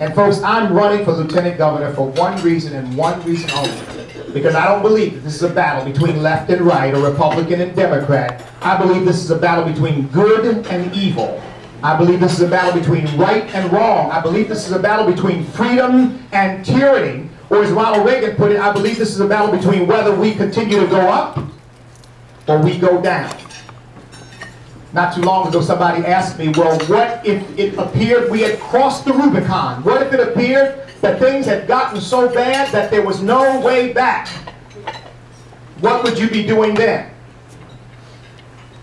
And folks, I'm running for lieutenant governor for one reason and one reason only. Because I don't believe that this is a battle between left and right or Republican and Democrat. I believe this is a battle between good and evil. I believe this is a battle between right and wrong. I believe this is a battle between freedom and tyranny. Or as Ronald Reagan put it, I believe this is a battle between whether we continue to go up or we go down. Not too long ago, somebody asked me, well, what if it appeared we had crossed the Rubicon? What if it appeared that things had gotten so bad that there was no way back? What would you be doing then?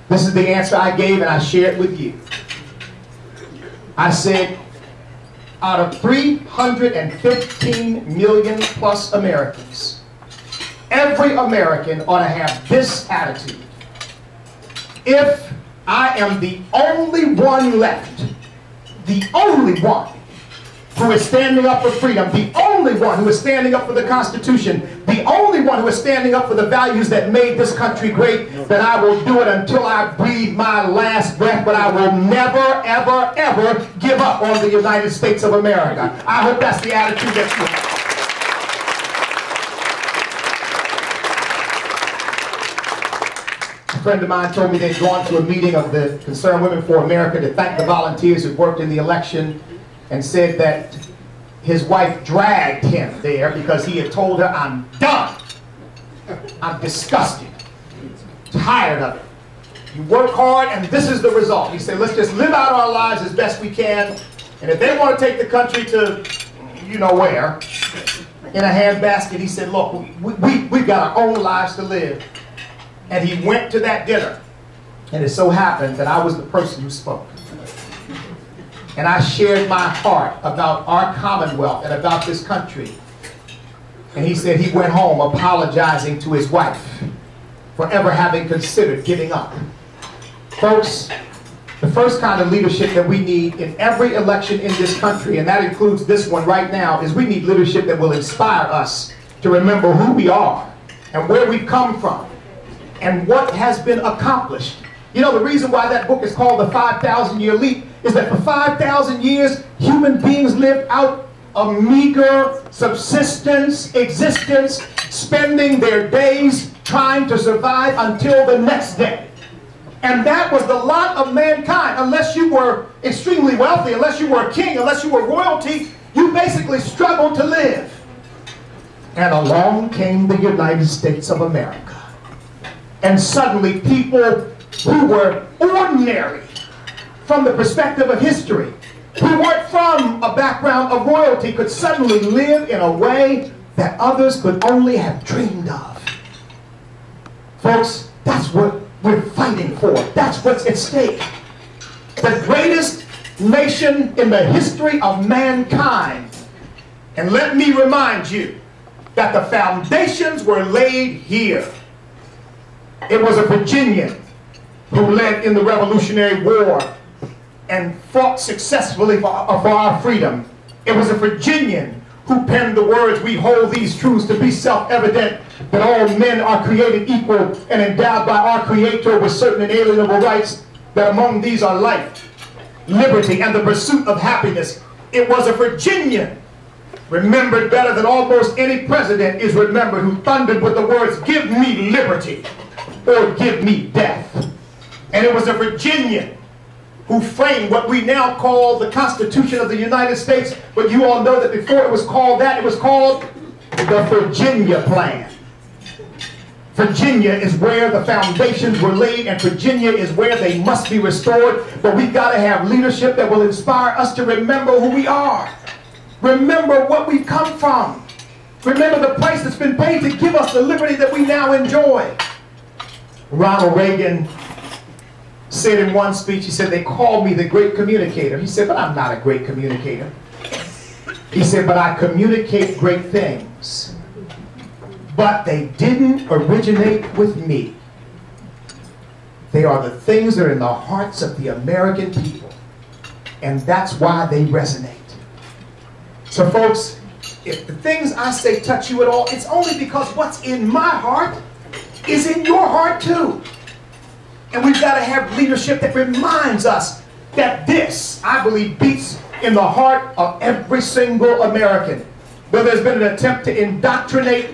This is the answer I gave and I shared with you. I said, out of 315 million plus Americans, every American ought to have this attitude. If I am the only one left, the only one who is standing up for freedom, the only one who is standing up for the Constitution, the only one who is standing up for the values that made this country great, then I will do it until I breathe my last breath, but I will never, ever, ever give up on the United States of America. I hope that's the attitude that you have. Friend of mine told me they'd gone to a meeting of the Concerned Women for America to thank the volunteers who worked in the election and said that his wife dragged him there because he had told her, I'm done. I'm disgusted. Tired of it. You work hard and this is the result. He said, let's just live out our lives as best we can. And if they want to take the country to, you know where, in a handbasket, he said, look, we, we, we've got our own lives to live. And he went to that dinner. And it so happened that I was the person who spoke. And I shared my heart about our Commonwealth and about this country. And he said he went home apologizing to his wife for ever having considered giving up. Folks, the first kind of leadership that we need in every election in this country, and that includes this one right now, is we need leadership that will inspire us to remember who we are and where we've come from and what has been accomplished. You know, the reason why that book is called The 5,000 Year Leap is that for 5,000 years, human beings lived out a meager subsistence, existence, spending their days trying to survive until the next day. And that was the lot of mankind. Unless you were extremely wealthy, unless you were a king, unless you were royalty, you basically struggled to live. And along came the United States of America. And suddenly people who were ordinary from the perspective of history, who weren't from a background of royalty, could suddenly live in a way that others could only have dreamed of. Folks, that's what we're fighting for. That's what's at stake. The greatest nation in the history of mankind. And let me remind you that the foundations were laid here. It was a Virginian who led in the Revolutionary War and fought successfully for, uh, for our freedom. It was a Virginian who penned the words, we hold these truths to be self-evident, that all men are created equal and endowed by our Creator with certain inalienable rights, that among these are life, liberty, and the pursuit of happiness. It was a Virginian, remembered better than almost any president is remembered, who thundered with the words, give me liberty, or give me death. And it was a Virginian who framed what we now call the Constitution of the United States. But you all know that before it was called that, it was called the Virginia Plan. Virginia is where the foundations were laid, and Virginia is where they must be restored. But we've got to have leadership that will inspire us to remember who we are. Remember what we've come from. Remember the price that's been paid to give us the liberty that we now enjoy. Ronald Reagan said in one speech, he said, they called me the great communicator. He said, but I'm not a great communicator. He said, but I communicate great things. But they didn't originate with me. They are the things that are in the hearts of the American people. And that's why they resonate. So folks, if the things I say touch you at all, it's only because what's in my heart is in your heart too. And we've got to have leadership that reminds us that this, I believe, beats in the heart of every single American. Where there's been an attempt to indoctrinate,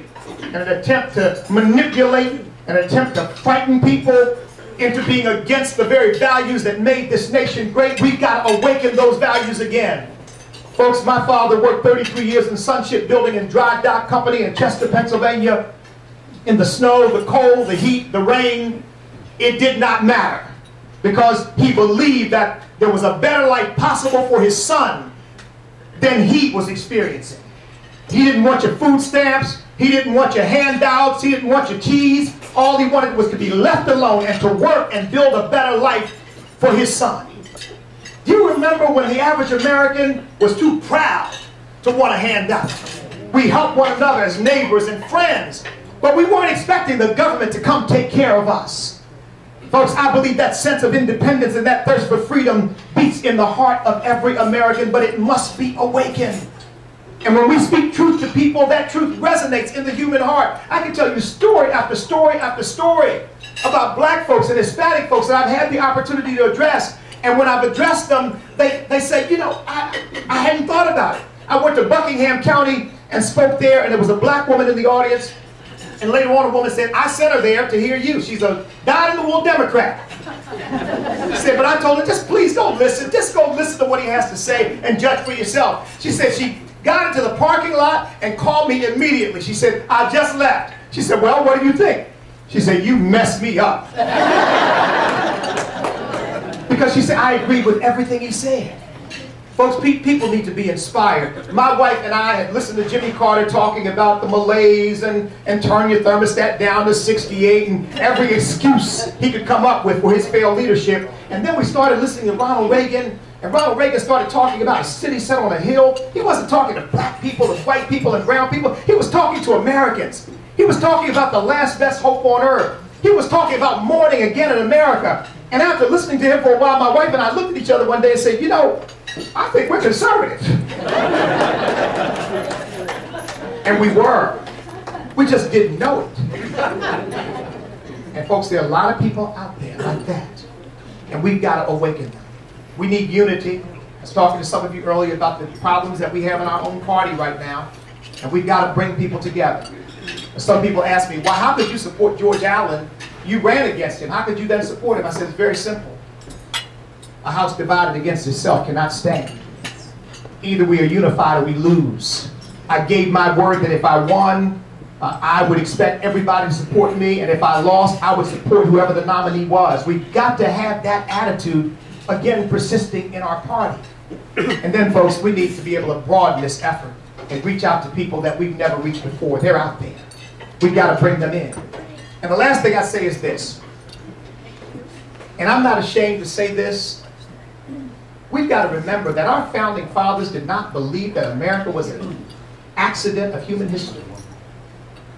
an attempt to manipulate, an attempt to frighten people into being against the very values that made this nation great, we've got to awaken those values again. Folks, my father worked 33 years in Sun Shipbuilding and Dry Dock Company in Chester, Pennsylvania. In the snow, the cold, the heat, the rain, it did not matter because he believed that there was a better life possible for his son than he was experiencing. He didn't want your food stamps. He didn't want your handouts. He didn't want your keys. All he wanted was to be left alone and to work and build a better life for his son. Do you remember when the average American was too proud to want a handout? We helped one another as neighbors and friends, but we weren't expecting the government to come take care of us. Folks, I believe that sense of independence and that thirst for freedom beats in the heart of every American, but it must be awakened. And when we speak truth to people, that truth resonates in the human heart. I can tell you story after story after story about black folks and Hispanic folks that I've had the opportunity to address. And when I've addressed them, they, they say, you know, I, I hadn't thought about it. I went to Buckingham County and spoke there, and there was a black woman in the audience and later on, a woman said, I sent her there to hear you. She's a dyed-in-the-wool Democrat. She said, but I told her, just please go listen. Just go listen to what he has to say and judge for yourself. She said she got into the parking lot and called me immediately. She said, I just left. She said, well, what do you think? She said, you messed me up. because she said, I agree with everything he said. Folks, pe people need to be inspired. My wife and I had listened to Jimmy Carter talking about the malaise and, and turn your thermostat down to 68 and every excuse he could come up with for his failed leadership. And then we started listening to Ronald Reagan, and Ronald Reagan started talking about a city set on a hill. He wasn't talking to black people and white people and brown people. He was talking to Americans. He was talking about the last best hope on earth. He was talking about morning again in America. And after listening to him for a while, my wife and I looked at each other one day and said, you know, I think we're conservative. and we were. We just didn't know it. And folks, there are a lot of people out there like that. And we've got to awaken them. We need unity. I was talking to some of you earlier about the problems that we have in our own party right now. And we've got to bring people together. Some people ask me, well, how could you support George Allen? You ran against him. How could you then support him? I said, it's very simple. A house divided against itself cannot stand. Either we are unified or we lose. I gave my word that if I won, uh, I would expect everybody to support me, and if I lost, I would support whoever the nominee was. We've got to have that attitude, again, persisting in our party. and then, folks, we need to be able to broaden this effort and reach out to people that we've never reached before. They're out there. We've got to bring them in. And the last thing I say is this, and I'm not ashamed to say this, we've got to remember that our founding fathers did not believe that America was an accident of human history.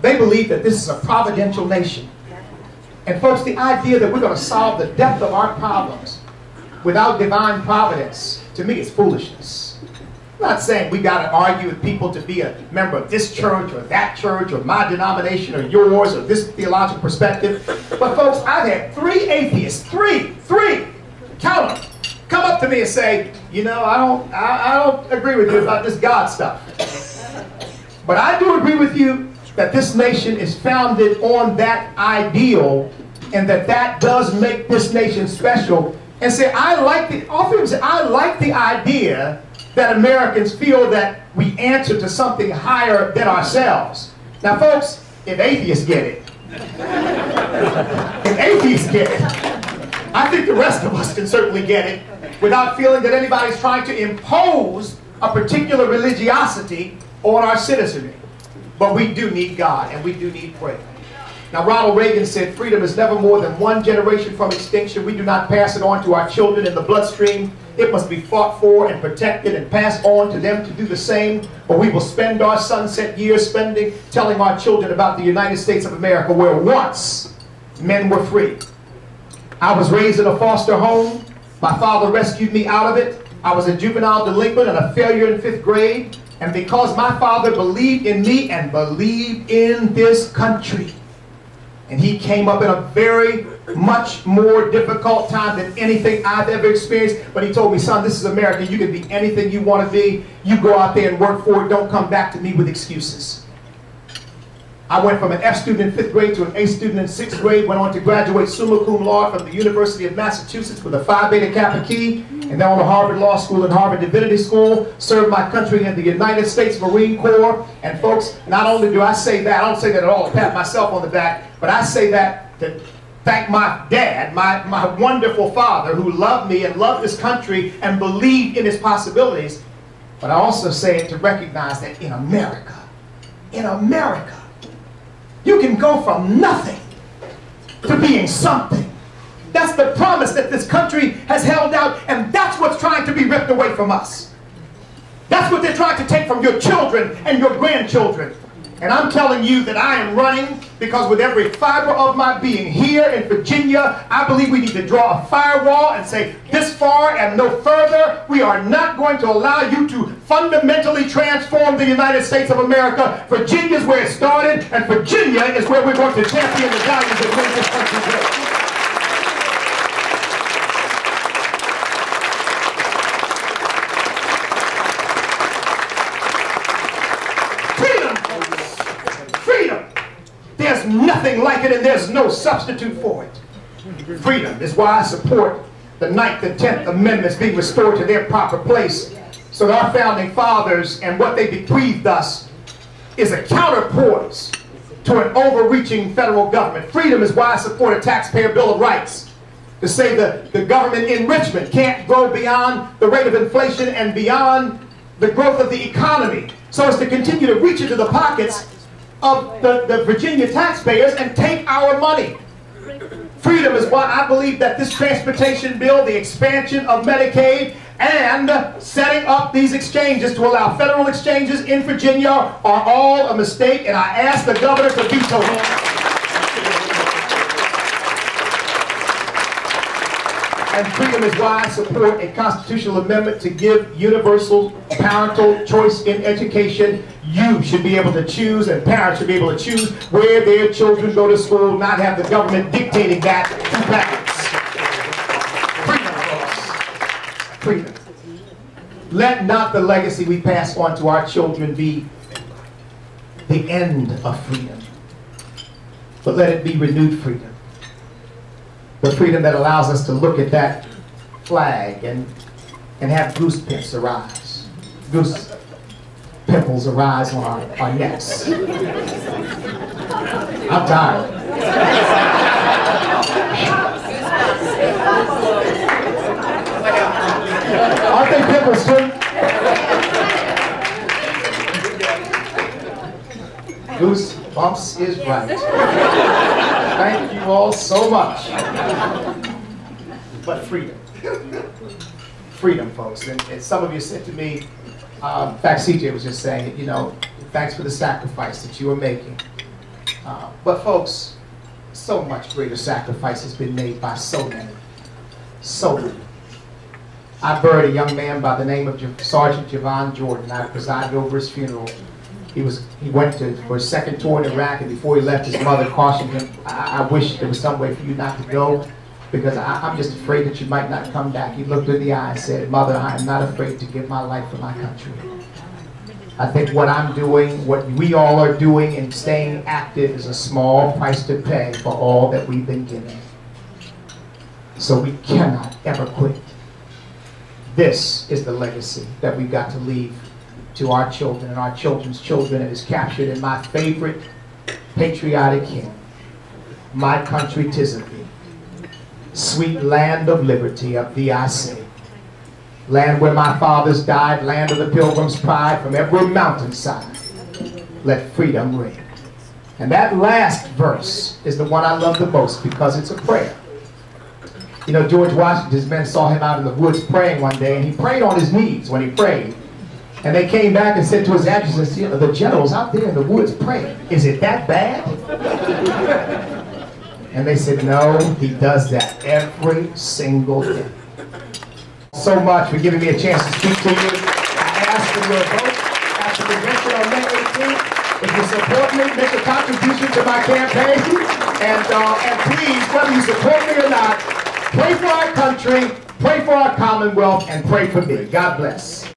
They believed that this is a providential nation. And folks, the idea that we're going to solve the depth of our problems without divine providence, to me, is foolishness. I'm not saying we got to argue with people to be a member of this church or that church or my denomination or yours or this theological perspective. But folks, I've had three atheists, three, three, count them, come up to me and say, you know, I don't, I, I don't agree with you about this God stuff. But I do agree with you that this nation is founded on that ideal and that that does make this nation special. And say, I like the, often say, I like the idea that Americans feel that we answer to something higher than ourselves. Now folks, if atheists get it, if atheists get it, I think the rest of us can certainly get it without feeling that anybody's trying to impose a particular religiosity on our citizenry. But we do need God and we do need prayer. Now, Ronald Reagan said freedom is never more than one generation from extinction. We do not pass it on to our children in the bloodstream. It must be fought for and protected and passed on to them to do the same. Or we will spend our sunset years spending telling our children about the United States of America where once men were free. I was raised in a foster home. My father rescued me out of it. I was a juvenile delinquent and a failure in fifth grade. And because my father believed in me and believed in this country, and he came up in a very much more difficult time than anything I've ever experienced. But he told me, son, this is America. You can be anything you want to be. You go out there and work for it. Don't come back to me with excuses. I went from an F student in fifth grade to an A student in sixth grade, went on to graduate summa cum laude from the University of Massachusetts with a Phi Beta Kappa Key, and then on to Harvard Law School and Harvard Divinity School, served my country in the United States Marine Corps. And folks, not only do I say that, I don't say that at all to pat myself on the back, but I say that to thank my dad, my, my wonderful father who loved me and loved this country and believed in its possibilities. But I also say it to recognize that in America, in America, you can go from nothing to being something. That's the promise that this country has held out, and that's what's trying to be ripped away from us. That's what they're trying to take from your children and your grandchildren. And I'm telling you that I am running because with every fiber of my being here in Virginia, I believe we need to draw a firewall and say this far and no further. We are not going to allow you to fundamentally transform the United States of America. Virginia is where it started, and Virginia is where we're going to champion the values that make this country great. Nothing like it and there's no substitute for it. Freedom is why I support the Ninth and Tenth Amendments being restored to their proper place so that our founding fathers and what they bequeathed us is a counterpoise to an overreaching federal government. Freedom is why I support a taxpayer bill of rights to say that the government enrichment can't go beyond the rate of inflation and beyond the growth of the economy so as to continue to reach into the pockets of the, the Virginia taxpayers and take our money. Freedom is why I believe that this transportation bill, the expansion of Medicaid, and setting up these exchanges to allow federal exchanges in Virginia are all a mistake, and I ask the governor to veto them. And freedom is why I support a constitutional amendment to give universal parental choice in education. You should be able to choose, and parents should be able to choose where their children go to school, not have the government dictating that to parents. Freedom, folks. Freedom. Let not the legacy we pass on to our children be the end of freedom, but let it be renewed freedom the freedom that allows us to look at that flag and, and have goose arise. Goose pimples arise on our, our necks. I'm tired. Aren't they pimples too? Goose bumps is right. Thank you all so much. But freedom. Freedom, folks. And, and some of you said to me, um, in fact, CJ was just saying, you know, thanks for the sacrifice that you are making. Uh, but folks, so much greater sacrifice has been made by so many. So many. I buried a young man by the name of Sergeant Javon Jordan. I presided over his funeral he was he went to for his second tour in Iraq, and before he left, his mother cautioned him. I, I wish there was some way for you not to go, because I, am just afraid that you might not come back. He looked her in the eye and said, "Mother, I am not afraid to give my life for my country." I think what I'm doing, what we all are doing, and staying active is a small price to pay for all that we've been given. So we cannot ever quit. This is the legacy that we've got to leave to our children and our children's children and is captured in my favorite patriotic hymn, My Country Tis of Thee. Sweet land of liberty, of thee I say. Land where my fathers died, land of the pilgrim's pride, from every mountainside, let freedom ring. And that last verse is the one I love the most because it's a prayer. You know, George Washington's men saw him out in the woods praying one day, and he prayed on his knees when he prayed. And they came back and said to his adjutant, you know, the general's out there in the woods praying. Is it that bad? and they said, no, he does that every single day. So much for giving me a chance to speak to you. I ask for your vote at the convention on May 18th. If you support me, make a contribution to my campaign. And, uh, and please, whether you support me or not, pray for our country, pray for our commonwealth, and pray for me. God bless.